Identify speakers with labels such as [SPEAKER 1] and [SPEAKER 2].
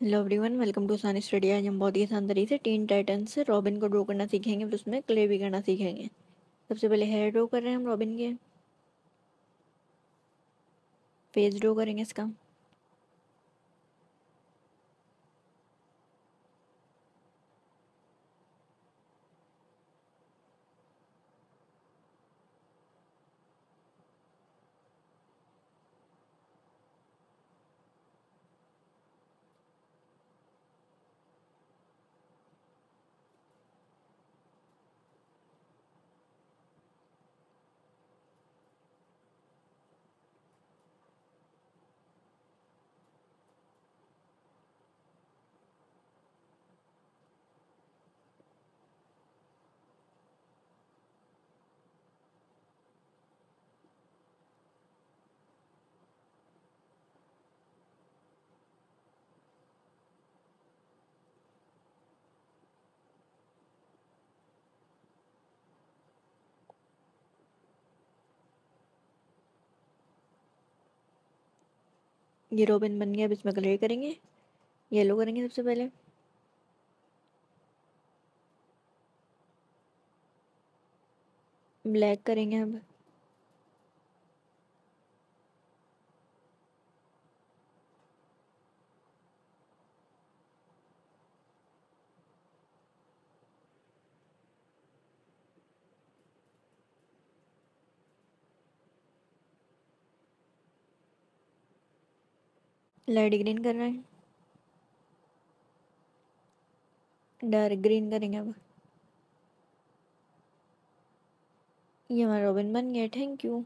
[SPEAKER 1] Hello everyone welcome to Sani study आज हम बहुत ही आसान तरीके से टीन टाइटन से रॉबिन को ड्रॉ करना सीखेंगे फिर उसमें क्ले भी करना सीखेंगे। सबसे पहले हेयर ड्रॉ कर रहे हैं हम रॉबिन के। फेस ड्रॉ करेंगे इसका। ये रोबिन बन गया अब इसमें कलर करेंगे। येलो करेंगे सबसे पहले। ब्लैक करेंगे अब। लाइट ग्रीन कर रहे हैं। डार्क ग्रीन करेंगे अब। ये हमारा रोबिन बन गया थैंक यू